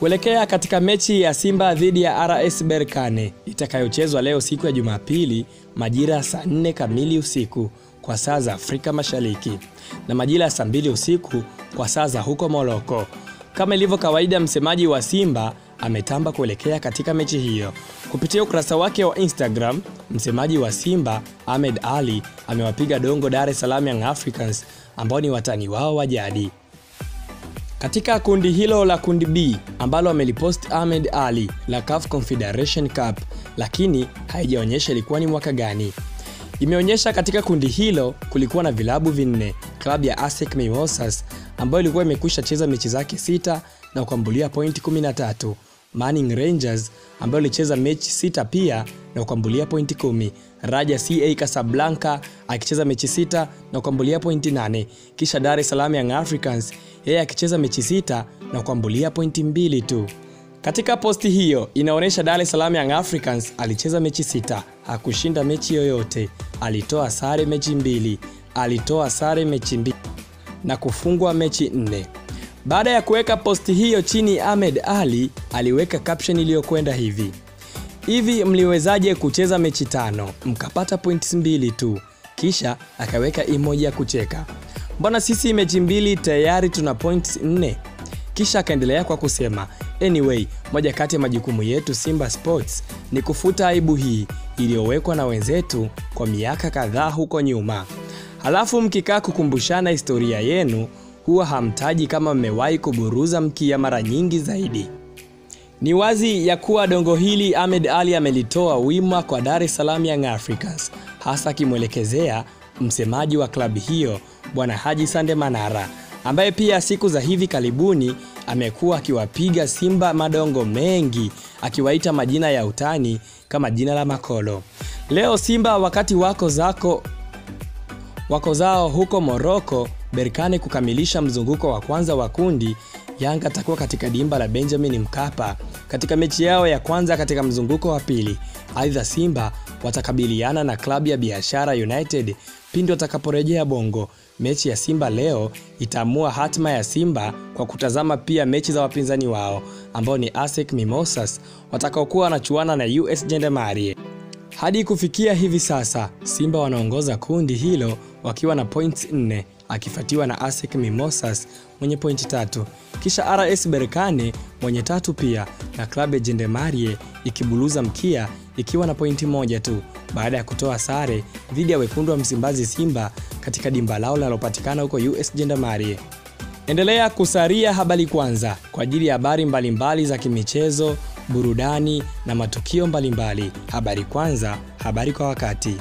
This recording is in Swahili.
kuelekea katika mechi ya Simba dhidi ya RS Berkane itakayochezwa leo siku ya Jumapili majira saa 4 kamili usiku kwa saa za Afrika Mashariki na majira saa 2 usiku kwa saa za huko Moroko. Kama ilivyo kawaida, msemaji wa Simba ametamba kuelekea katika mechi hiyo. Kupitia ukurasa wake wa Instagram, msemaji wa Simba Ahmed Ali amewapiga dongo Dar es Salaam Young Africans ambao ni watani wao wa jadi. Katika kundi hilo la kundi B ambalo amelipost Ahmed Ali la CAF Confederation Cup, lakini haijaonyesha ilikuwa ni mwaka gani. Imeonyesha katika kundi hilo kulikuwa na vilabu vinne, klabu ya ASEC Mimosas ambayo ilikuwa imekwisha cheza mechi zake sita na kuambulia pointi 13, Manning Rangers ambayo ilicheza mechi sita pia na kuambulia pointi 10, Raja CA Casablanca akicheza mechi sita na kuambulia pointi 8, kisha Dar es Salaam Young Africans yeye akicheza mechi sita na kuambulia pointi mbili tu. Katika posti hiyo inaonyesha Dar es Salaam Young Africans alicheza mechi sita, hakushinda mechi yoyote, alitoa sare mechi mbili, alitoa sare mechi mbili na kufungwa mechi nne. Baada ya kuweka posti hiyo chini, Ahmed Ali aliweka caption iliyokwenda hivi: hivi mliwezaje kucheza mechi tano mkapata points mbili tu? Kisha akaweka emoji ya kucheka. Mbona sisi mechi mbili tayari tuna points nne? Kisha akaendelea kwa kusema anyway, moja kati ya majukumu yetu Simba Sports ni kufuta aibu hii iliyowekwa na wenzetu kwa miaka kadhaa huko nyuma. Halafu mkikaa kukumbushana historia yenu, huwa hamtaji kama mmewahi kuburuza mkia mara nyingi zaidi. Ni wazi ya kuwa dongo hili Ahmed Ali amelitoa wima kwa Dar es Salaam Young Africans, hasa akimwelekezea msemaji wa klabu hiyo Bwana Haji Sande Manara ambaye pia siku za hivi karibuni amekuwa akiwapiga Simba madongo mengi akiwaita majina ya utani kama jina la Makolo. Leo Simba wakati wako zako wako zao huko Moroko Berkane kukamilisha mzunguko wa kwanza wa kundi, Yanga atakuwa katika dimba la Benjamin Mkapa katika mechi yao ya kwanza katika mzunguko wa pili. Aidha, Simba watakabiliana na klabu ya Biashara United pindi watakaporejea Bongo. Mechi ya Simba leo itaamua hatima ya Simba kwa kutazama pia mechi za wapinzani wao ambao ni ASEC Mimosas watakaokuwa wanachuana na US Gendarmerie. Hadi kufikia hivi sasa Simba wanaongoza kundi hilo wakiwa na points 4 akifuatiwa na ASEC Mimosas mwenye pointi tatu, kisha RS Berkane mwenye tatu pia na klabu ya Jendemarie ikibuluza mkia ikiwa na pointi moja tu baada ya kutoa sare dhidi ya wekundu wa Msimbazi Simba katika dimba lao linalopatikana huko US Jendemarie. Endelea kusaria Habari Kwanza kwa ajili ya habari mbalimbali za kimichezo, burudani na matukio mbalimbali. Habari Kwanza, habari kwa wakati.